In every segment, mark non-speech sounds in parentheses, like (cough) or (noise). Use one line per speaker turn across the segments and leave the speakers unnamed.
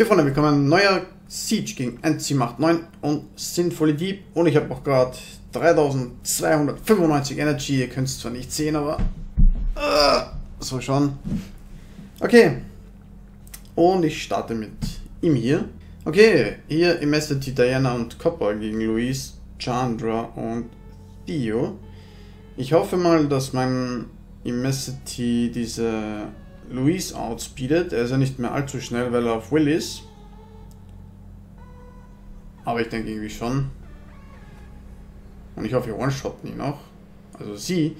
Hier vorne bekommen neuer Siege gegen NC Macht 9 und Sinnvolle Dieb. Und ich habe auch gerade 3295 Energy. Ihr könnt es zwar nicht sehen, aber äh, so schon. Okay. Und ich starte mit ihm hier. Okay, hier im Immensity Diana und Copper gegen Luis, Chandra und Dio. Ich hoffe mal, dass mein Immensity diese Luis outspeedet. Er ist ja nicht mehr allzu schnell, weil er auf Will ist. Aber ich denke irgendwie schon. Und ich hoffe, wir one-shotten ihn noch. Also sie.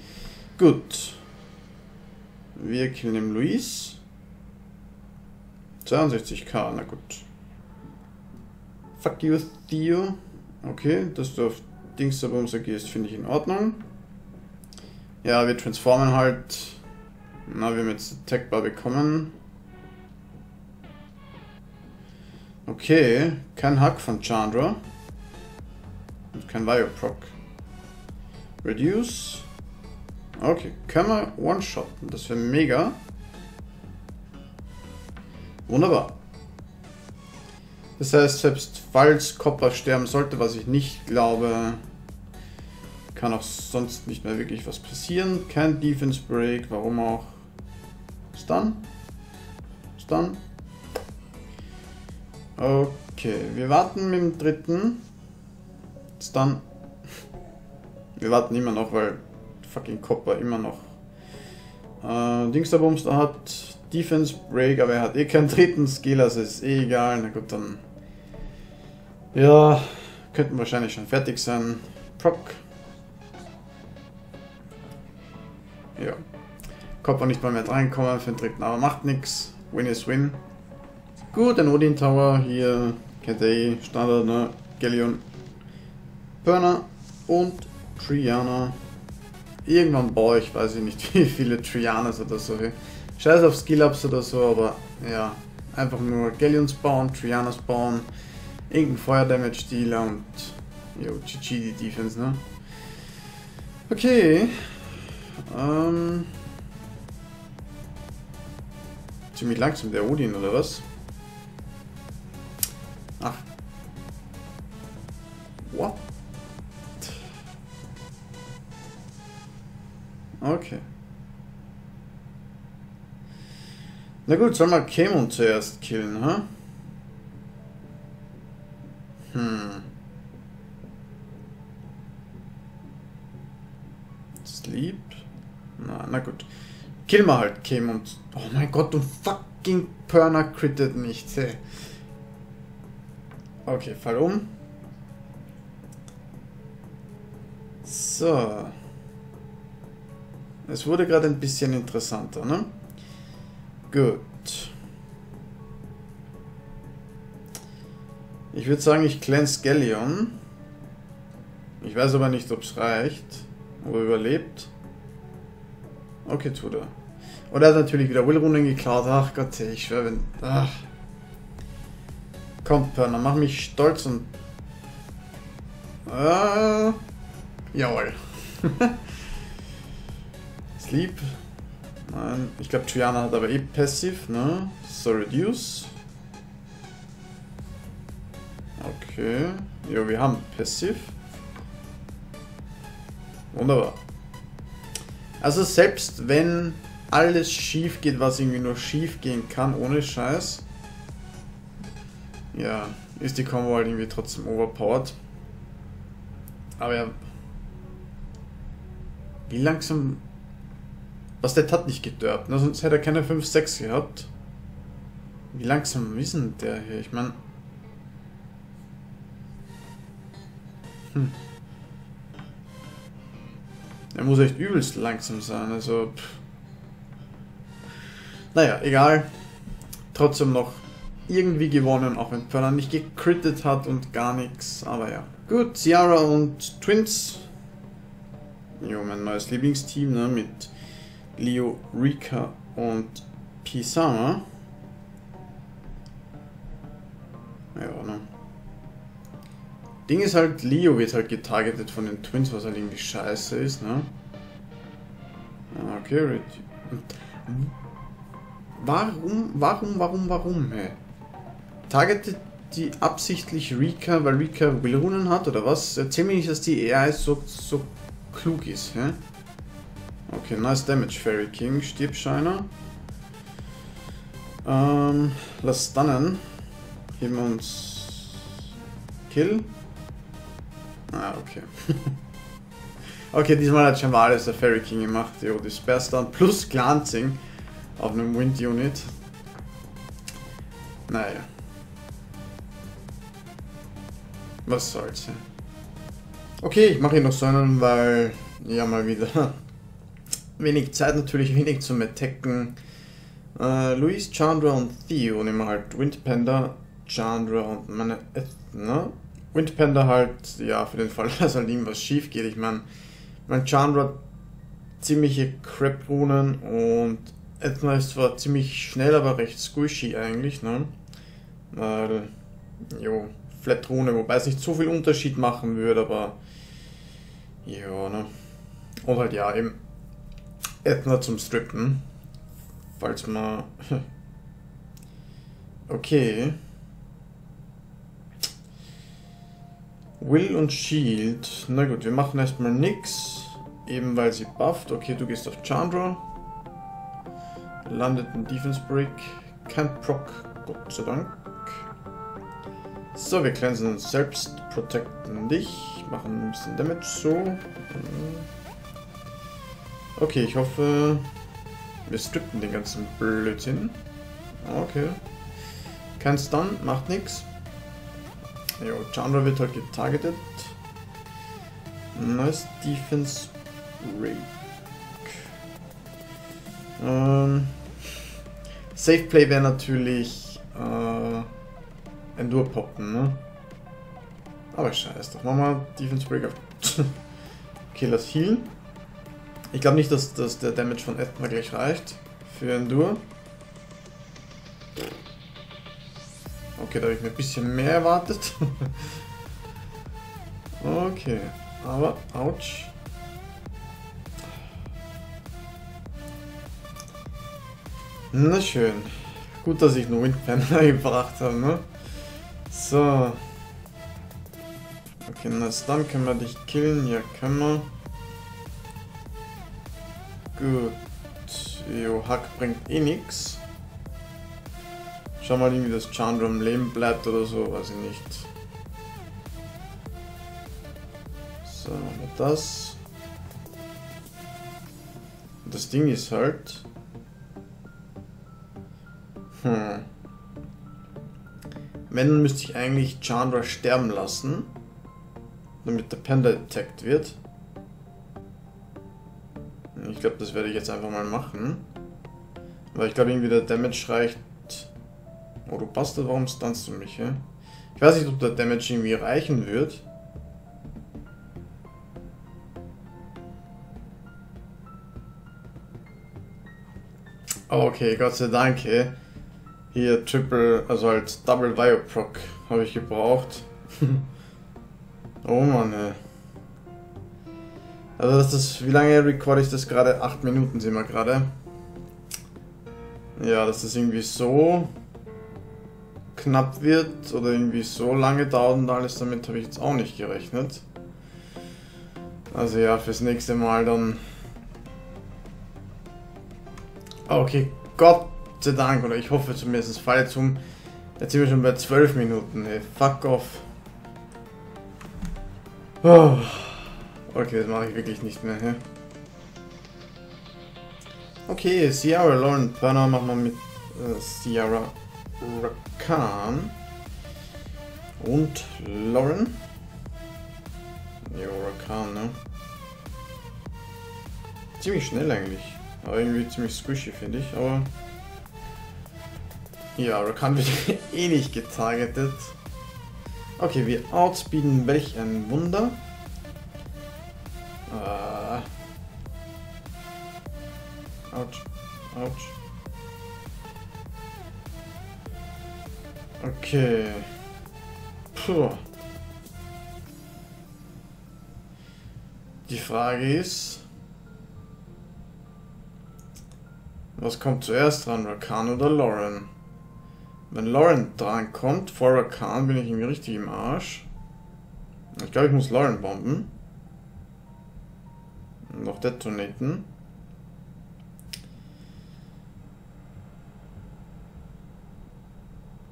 Gut. Wir killen den Luis. 62k, na gut. Fuck you, Theo. Okay, dass du auf Dingsabums gehst, finde ich in Ordnung. Ja, wir transformen halt na, wir haben jetzt Tech Bar bekommen. Okay, kein Hack von Chandra. Und kein Bioproc. Reduce. Okay, können wir One-Shotten. Das wäre mega. Wunderbar. Das heißt, selbst falls Copper sterben sollte, was ich nicht glaube, kann auch sonst nicht mehr wirklich was passieren. Kein Defense Break, warum auch. Stun. Stun. Okay, wir warten mit dem dritten. Stun. Wir warten immer noch, weil fucking Copper immer noch äh, Dingsterbums hat. Defense Break, aber er hat eh keinen dritten Skill, also ist eh egal. Na gut, dann. Ja, könnten wahrscheinlich schon fertig sein. Proc. Ja. Kopf nicht mal mehr reinkommen für den dritten, aber macht nichts. Win is win. Gut, ein Odin Tower hier. Eh, Standard, ne? Galleon. Burner und Triana. Irgendwann baue ich, weiß ich nicht, (laughs) wie viele Trianas oder so. Scheiß auf Skill-Ups oder so, aber ja. Einfach nur Galleons bauen, Trianas bauen. Irgendein Feuer-Damage-Dealer und. Jo, GG die Defense, ne? Okay. Ähm ziemlich langsam, der Odin, oder was? Ach. What? Okay. Na gut, soll mal Kämon zuerst killen, ha? Hm. Sleep? Na, na gut. Kill mal halt Kim und. Oh mein Gott, du fucking Perner crittet nicht. Hey. Okay, fall um. So. Es wurde gerade ein bisschen interessanter, ne? Gut. Ich würde sagen, ich cleanse Galleon. Ich weiß aber nicht, ob es reicht. Ob er überlebt. Okay, tut er. Und er hat natürlich wieder Will-Runden geklaut. Ach Gott, ich schwöre, wenn... Ach. Komm, Perner, mach mich stolz und... Äh, jawohl. (laughs) Sleep. Nein, ich glaube Triana hat aber eh passiv, ne? So, Reduce. Okay. Jo, wir haben passiv. Wunderbar. Also selbst wenn alles schief geht, was irgendwie nur schief gehen kann, ohne Scheiß. Ja, ist die Combo halt irgendwie trotzdem overpowered. Aber ja. Wie langsam. Was der hat nicht gedörbt, ne? sonst hätte er keine 5-6 gehabt. Wie langsam ist denn der hier? Ich meine. Hm. Er muss echt übelst langsam sein, also. Pff. Naja, egal. Trotzdem noch irgendwie gewonnen, auch wenn Perla nicht gecrittet hat und gar nichts. Aber ja. Gut, Ciara und Twins. Jo, mein neues Lieblingsteam, ne? Mit Leo, Rika und Pisama. Ja, ne? Ding ist halt, Leo wird halt getargetet von den Twins, was halt irgendwie scheiße ist, ne? Okay, Warum, warum, warum, warum, hey? targetet die absichtlich Rika, weil Rika Willrunen hat oder was? Erzähl mir nicht, dass die AI so, so klug ist, hä? Okay, nice Damage, Fairy King. Stirb Shiner. Ähm, lass stunnen. Heben wir uns Kill. Ah, okay. (laughs) okay, diesmal hat alles der Fairy King gemacht. Jo, die Spare Stun plus Glancing auf einem Wind Unit. Naja. Was soll's. Okay, ich mache hier noch so einen, weil ja mal wieder (laughs) wenig Zeit natürlich, wenig zum Attacken. Äh, Luis, Chandra und Theo nehmen halt Windpanda, Chandra und meine Ethna. Windpanda halt, ja, für den Fall, (laughs) dass halt irgendwas schief geht. Ich meine, mein Chandra ziemliche Crap-Runen und Ethna ist zwar ziemlich schnell, aber recht squishy eigentlich, ne? Weil, jo, Flat-Rune, wobei es nicht so viel Unterschied machen würde, aber ja, ne? Und halt ja, eben Ethna zum Strippen. Falls man. (laughs) Okay. Will und Shield. Na gut, wir machen erstmal nix. Eben weil sie bufft. Okay, du gehst auf Chandra. Landet ein Defense Break. Kein Proc, Gott sei Dank. So, wir cleansen uns selbst, protecten dich, machen ein bisschen Damage so. Okay, ich hoffe, wir strippen den ganzen Blödsinn. Okay. Kein Stun, macht nichts. Jo, Chandra wird halt getargetet. Nice Defense Break. Ähm, Safe Play wäre natürlich äh, Endure poppen, ne? Aber scheiß doch. Machen wir Defense Break auf (laughs) Killers Heal. Ich glaube nicht, dass, dass der Damage von Edna gleich reicht für Endure. Okay, da habe ich mir ein bisschen mehr erwartet. (laughs) okay, aber ouch. Na schön. Gut, dass ich nur Windpanner (laughs) gebracht habe, ne? So. Okay, na dann können wir dich killen. Ja, können wir. Gut. Jo, Hack bringt eh nix. Schau mal irgendwie, dass Chandra am Leben bleibt oder so, weiß ich nicht. So, machen wir das. Das Ding ist halt... Hm. Wenn, dann müsste ich eigentlich Chandra sterben lassen, damit der Panda attacked wird. Ich glaube, das werde ich jetzt einfach mal machen. Weil ich glaube, irgendwie der Damage reicht. Oh, du Bastard, warum stunst du mich, hä? Ich weiß nicht, ob der Damage irgendwie reichen wird. Okay, Gott sei Dank, hä? Hier Triple, also halt Double Bioproc habe ich gebraucht. (laughs) oh Mann, ey. Also das ist, wie lange recorde ich das gerade? 8 Minuten sind wir gerade. Ja, das irgendwie so knapp wird oder irgendwie so lange dauert und alles, damit habe ich jetzt auch nicht gerechnet. Also ja, fürs nächste Mal dann... Okay, Gott sei Dank, oder ich hoffe zumindest, fall jetzt um... Jetzt sind wir schon bei 12 Minuten, ey. Fuck off. Oh. Okay, das mache ich wirklich nicht mehr. Hä? Okay, Sierra Lauren Perner machen wir mit äh, Sierra Rakan und Lauren. Jo, Rakan, ne? Ziemlich schnell eigentlich. Aber irgendwie ziemlich squishy, finde ich. Aber ja, Rakan wird (laughs) eh nicht getargetet. Okay, wir outspeeden welch ein Wunder. Uh. Ouch. Ouch. Okay. Puh. Die Frage ist, was kommt zuerst dran, Rakan oder Lauren? Wenn Lauren drankommt, vor Rakan, bin ich irgendwie richtig im Arsch. Ich glaube, ich muss Lauren bomben. Noch detonaten.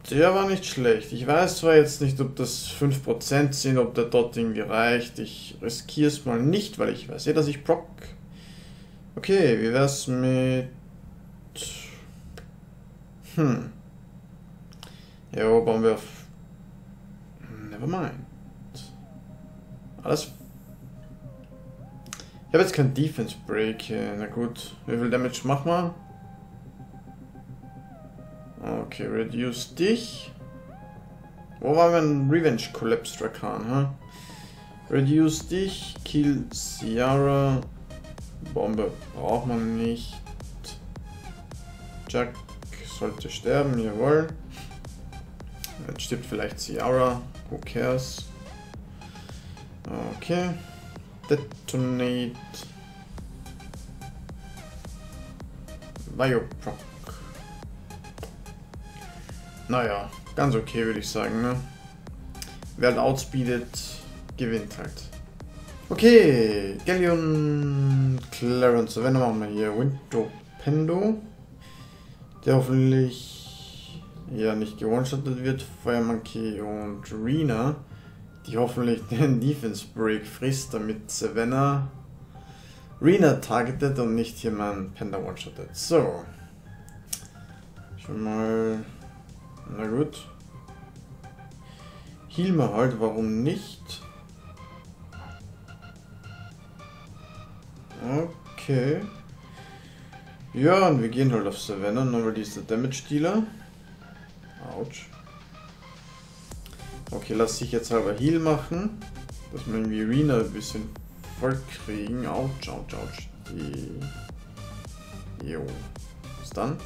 Der war nicht schlecht. Ich weiß zwar jetzt nicht, ob das 5% sind, ob der dort irgendwie reicht. Ich riskiere es mal nicht, weil ich weiß ja, dass ich proc. Okay, wie wär's mit... Hm. Ja, bauen wir auf... Never mind. Alles... Ich habe jetzt kein Defense Break. Na gut, wie viel Damage machen wir? Okay, reduce dich. Wo war mein Revenge Collapse Drakan, ha? Reduce dich, kill Ciara. Bombe braucht man nicht. Jack sollte sterben, jawohl. Jetzt stirbt vielleicht Ciara, who cares. Okay. Detonate. Bioproc. Naja, ganz okay würde ich sagen, ne? Wer outspeedet, gewinnt halt. Okay, Galleon Clarence. Wenn machen wir hier Window Pendo. Der hoffentlich ja nicht gewonshottet wird. Fire Monkey und Rena. Die hoffentlich (laughs) den Defense Break frisst, damit Savannah Rena targetet und nicht mein Panda one-shottet. So. Schon mal na gut. Heal mal halt, warum nicht? Okay. Ja, und wir gehen halt auf Savannah, weil die ist der Damage Dealer. Autsch. Okay, lass ich jetzt halber Heal machen. Dass wir irgendwie Rena ein bisschen voll kriegen. Autsch, autsch, autsch. Die... Jo. Was dann?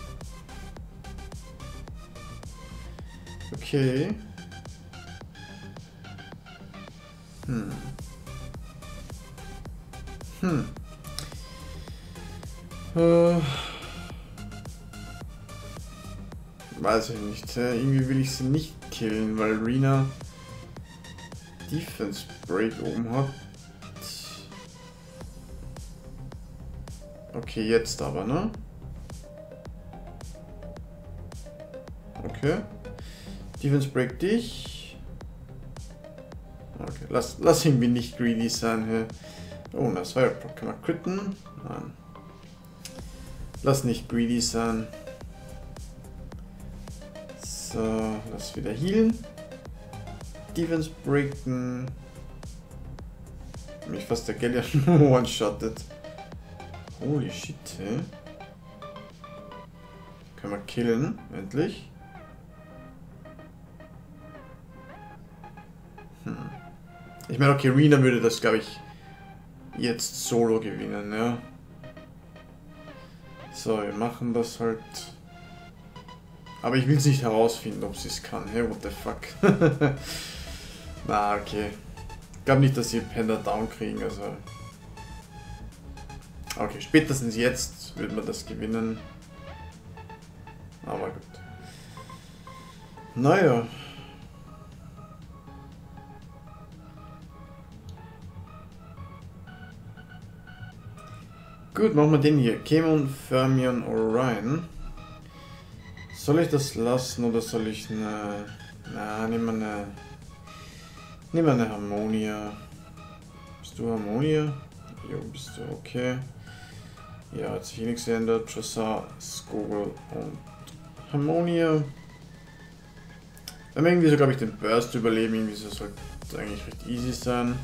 Okay. Hm. Hm. Äh. Weiß ich nicht. Irgendwie will ich sie nicht killen, weil Rena Defense Break oben hat. Okay, jetzt aber, ne? Okay. Defense Break dich. Okay, lass, lass irgendwie nicht greedy sein hier. Oh, das Fireproc kann man critten. Nein. Lass nicht greedy sein. So, lass wieder healen. Defense breaken. Mich fast der Geld (laughs) ja one-shottet. Holy shit, hey. Können wir killen, endlich. Ich meine, okay, Rena würde das, glaube ich, jetzt solo gewinnen, ja. So, wir machen das halt. Aber ich will es nicht herausfinden, ob sie es kann. Hey, what the fuck? (laughs) Na, okay. Ich glaube nicht, dass sie Panda down kriegen, also. Okay, spätestens jetzt wird man das gewinnen. Aber gut. Naja. Gut, machen wir den hier. Kemon, Fermion, Orion. Soll ich das lassen oder soll ich eine... Na, nehmen wir eine... Nehmen wir eine Harmonia. Bist du Harmonia? Jo, bist du okay. Ja, hat sich nichts geändert. Chassar, Skogel und Harmonia. Wenn wir irgendwie so, glaube ich, den Burst überleben, irgendwie soll es eigentlich recht easy sein.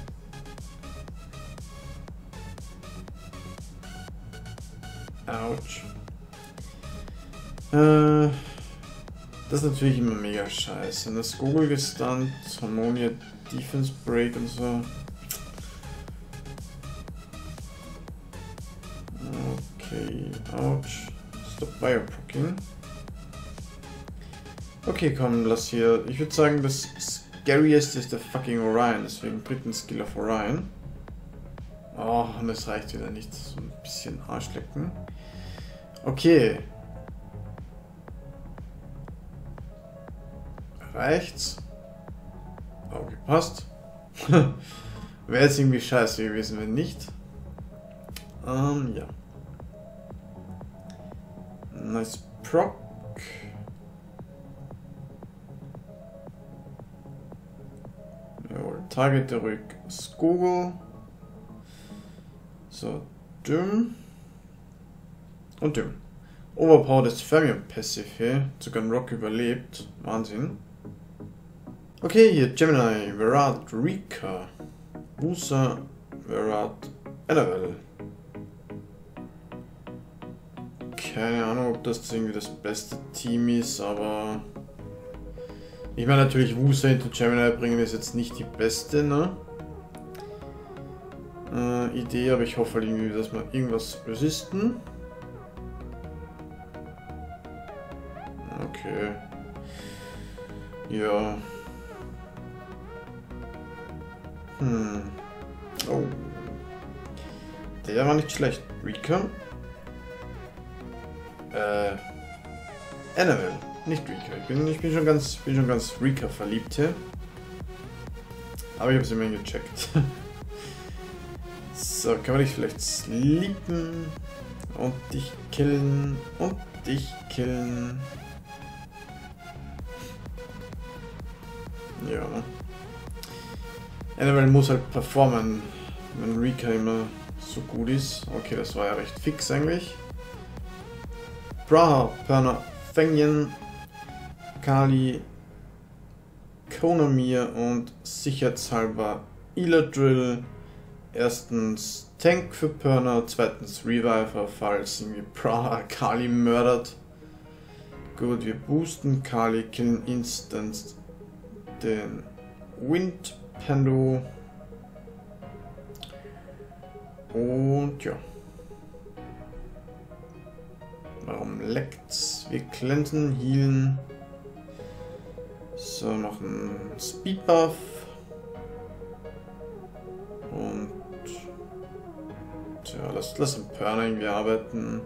Autsch. Äh, das ist natürlich immer mega scheiße. Das Google gestunt, Harmonia Defense Break und so. Okay, ouch. Stop Bioprocking. Okay, komm, lass hier. Ich würde sagen, das Scariest ist der fucking Orion, deswegen dritten Skill auf Orion. Oh, und das reicht wieder nicht. So ein bisschen Arschlecken. Okay. reicht's. Okay, passt. (laughs) Wäre jetzt irgendwie scheiße gewesen, wenn nicht. Ähm, ja. Nice Proc. Jawohl, Target ruhig Skogel. So, Düm. Und Düm. Overpowered ist Fermium Passive hier. Sogar ein Rock überlebt. Wahnsinn. Okay, hier Gemini, Virat, Rika, Musa, Virat, Annabelle. Keine Ahnung, ob das irgendwie das beste Team ist, aber... Ich meine natürlich, Wusa hinter Gemini bringen ist jetzt nicht die beste, ne? Äh, Idee, aber ich hoffe halt irgendwie, dass wir irgendwas resisten. Okay. Ja. Hm. Oh. Der war nicht schlecht. Rika. Äh. Annabelle. Nicht Rika. Ich bin, ich bin schon ganz, bin schon ganz Rika verliebt hier. Aber ich habe sie mir gecheckt. (laughs) so, kann man dich vielleicht sleepen und dich killen und dich killen. Annabelle muss halt performen, wenn Rika immer so gut ist. Okay, das war ja recht fix eigentlich. Braha, Perna, Fengyen, Kali, Konamir und sicherheitshalber Iladrill. Erstens Tank für Perna, zweitens Reviver, falls irgendwie Praha Kali mördert. Gut, wir boosten Kali, killen instant den Wind Pando. Und ja. Warum leckt's? Wir glänzen, healen. So, noch ein Speed Buff. Und tja, lass, lass den Perner irgendwie arbeiten.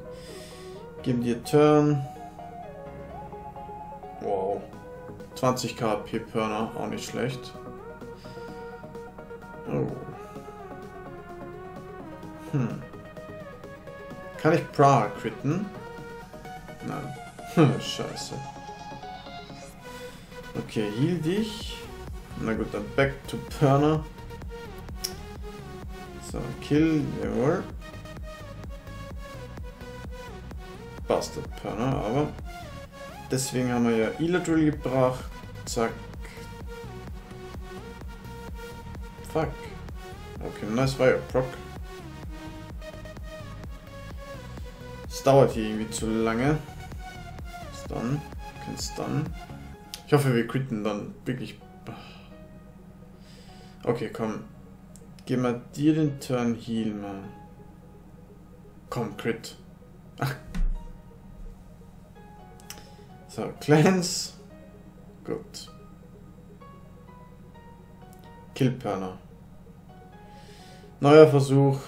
Geben dir Turn. Wow. 20 KP Perner, auch nicht schlecht. Kann ich Praha critten? Nein. (laughs) Scheiße. Okay, heal dich. Na gut, dann back to Perner. So, kill, jawohl. Bastard Perner, aber deswegen haben wir ja Eladrill gebracht. Zack. Fuck. Okay, nice Fire Proc. Dauert hier irgendwie zu lange. Stun. Kein Stun. Ich hoffe, wir quitten dann wirklich. Okay, komm. Geh mal dir den Turn Heal, Mann. Komm, Crit. Ach. (laughs) So, Cleanse. Gut. Killperner. Neuer Versuch.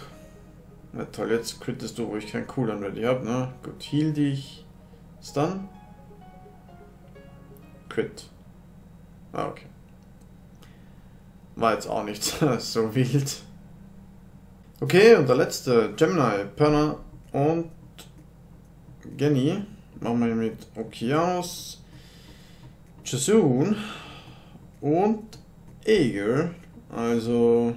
Na toll, jetzt crittest du, wo ich keinen Cooldown ready habe, ne? Gut, heal dich. Stun. Crit. Ah, okay. War jetzt auch nicht (laughs) so wild. Okay, und der letzte, Gemini, Perner und Genny. Machen wir mit Okeanos, Jasoon und Eger. Also,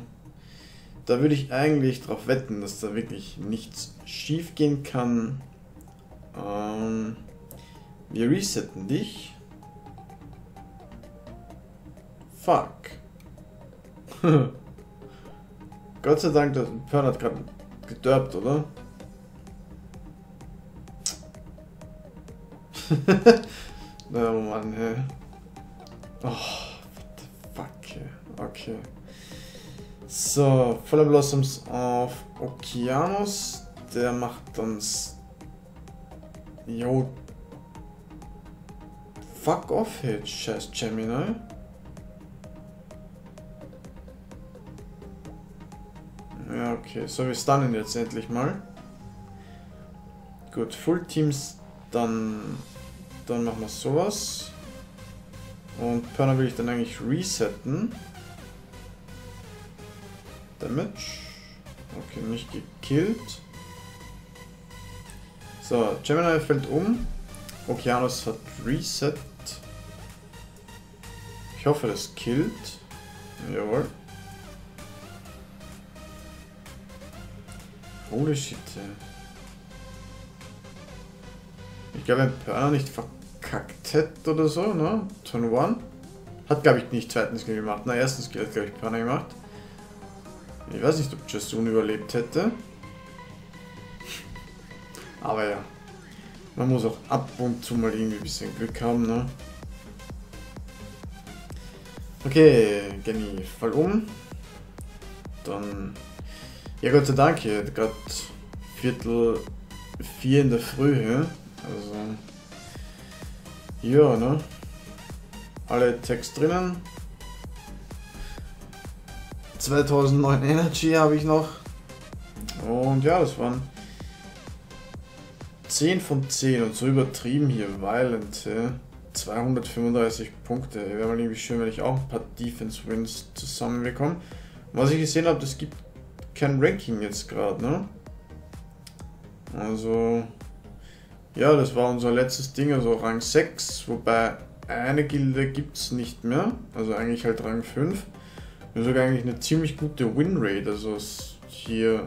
da würde ich eigentlich darauf wetten, dass da wirklich nichts schief gehen kann. Ähm, wir resetten dich. Fuck. (laughs) Gott sei Dank, der Pearl hat gerade gedörbt, oder? (laughs) oh Mann, hey. Oh, what the fuck. Okay. So, Voller Blossoms auf Okeanos. Der macht uns... Yo. Fuck off, hey, scheiß Gemini. Ja, okay. So, wir stunnen jetzt endlich mal. Gut, Full Teams, dann, dann machen wir sowas. Und Perna will ich dann eigentlich resetten. Damage. Okay, nicht gekillt. So, Gemini fällt um. Okeanos hat Reset. Ich hoffe, das killt. Jawohl. Holy shit. Ich glaube, wenn Perna nicht verkackt hätte oder so, ne? Turn 1. Hat, glaube ich, nicht zweiten Skill gemacht. Na, ersten Skill hat, glaube ich, Perna gemacht. Ich weiß nicht, ob Jasun überlebt hätte. Aber ja. Man muss auch ab und zu mal irgendwie ein bisschen Glück haben, ne? Okay, Genny, fall um. Dann. Ja, Gott sei Dank, hier gerade Viertel vier in der Früh, ja? Also. Ja, ne? Alle Text drinnen. 2009 Energy habe ich noch. Und ja, das waren 10 von 10 und so übertrieben hier. Violent, ja. 235 Punkte. Wäre mal irgendwie schön, wenn ich auch ein paar Defense Wins zusammenbekomme. Was ich gesehen habe, das gibt kein Ranking jetzt gerade, ne? Also, ja, das war unser letztes Ding, also Rang 6, wobei eine Gilde gibt es nicht mehr, also eigentlich halt Rang 5. Wir sogar eigentlich eine ziemlich gute Winrate, also hier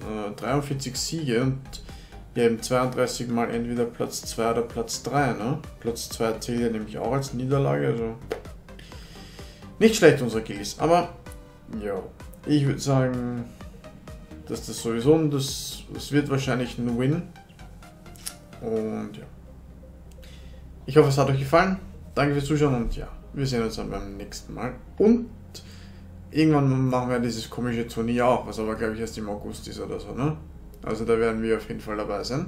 äh, 43 Siege und wir haben 32 mal entweder Platz 2 oder Platz 3, ne? Platz 2 zählt ja nämlich auch als Niederlage, also nicht schlecht unsere Gillis, aber ja, ich würde sagen, dass das sowieso, das, das wird wahrscheinlich ein Win und ja. Ich hoffe, es hat euch gefallen. Danke fürs Zuschauen und ja, wir sehen uns dann beim nächsten Mal. Und irgendwann machen wir dieses komische Turnier auch, was aber glaube ich erst im August ist oder so, ne? Also da werden wir auf jeden Fall dabei sein.